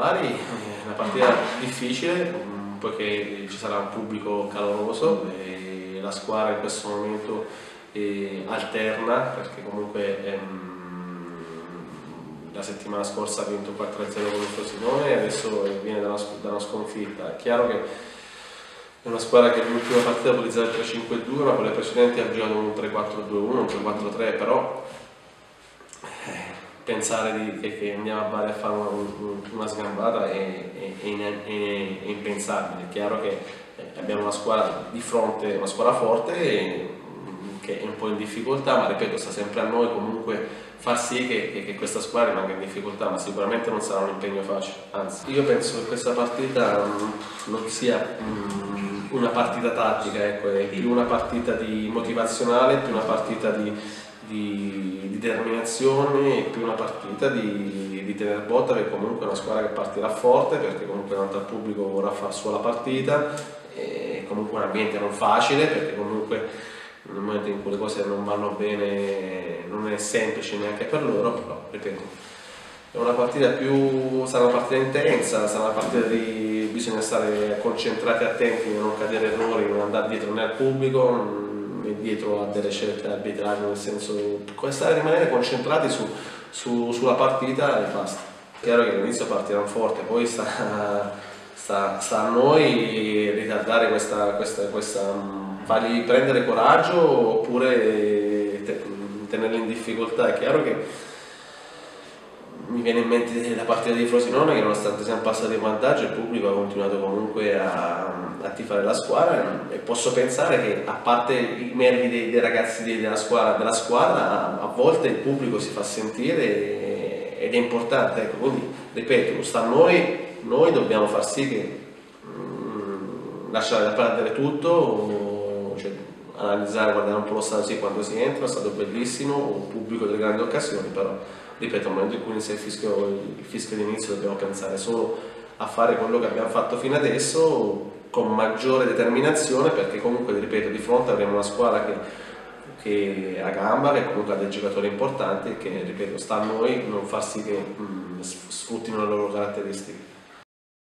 Bari è una partita difficile mm, poiché ci sarà un pubblico caloroso e la squadra in questo momento eh, alterna perché comunque ehm, la settimana scorsa ha vinto 4-0 con il Frosinone e adesso viene da una, da una sconfitta. È chiaro che è una squadra che l'ultima partita ha utilizzato il 3-5-2 ma con le precedenti ha giocato un 3-4-2-1, un 3-4-3 però eh, pensare di, che, che, andiamo a Bari a fare una, una sgambata è, è, è, è, impensabile, è chiaro che eh, abbiamo una squadra di fronte, una squadra forte che è un po' in difficoltà, ma ripeto sta sempre a noi comunque far sì che, che, questa squadra rimanga in difficoltà, ma sicuramente non sarà un impegno facile, anzi. Io penso che questa partita non sia una partita tattica, ecco, è più una partita di motivazionale, più una partita di di, di determinazione e più una partita di, di tener botta perché comunque è una squadra che partirà forte perché comunque tanto il pubblico vorrà fare sua la partita e comunque un ambiente non facile perché comunque nel momento in cui le cose non vanno bene non è semplice neanche per loro però ripeto è una partita più sarà una partita intensa sarà una partita di bisogna stare concentrati attenti non cadere errori non andare dietro né al pubblico dietro a delle scelte arbitrarie, nel senso stare rimanere concentrati su, su, sulla partita e basta. Chiaro che all'inizio partiranno forte, poi sta, sta, sta, a noi ritardare questa, questa, questa fargli prendere coraggio oppure tenerli in difficoltà. È chiaro che mi viene in mente la partita di Frosinone che nonostante siamo passati in vantaggio il pubblico ha continuato comunque a, a tifare la squadra. E posso pensare che a parte i meriti dei, dei ragazzi della squadra, della squadra, a volte il pubblico si fa sentire ed è importante, ecco, quindi ripeto, sta a noi, noi dobbiamo far sì che mh, lasciare da perdere tutto, cioè, analizzare, guardare un po' lo stato sì, quando si entra, è stato bellissimo, un pubblico delle grandi occasioni, però ripeto, nel momento in cui inizia il fischio, il fischio d'inizio dobbiamo pensare solo a fare quello che abbiamo fatto fino adesso con maggiore determinazione perché comunque, ripeto, di fronte avremo una squadra che, che ha gamba, che comunque ha dei giocatori importanti che, ripeto, sta a noi non far sì che mh, sfruttino le loro caratteristiche.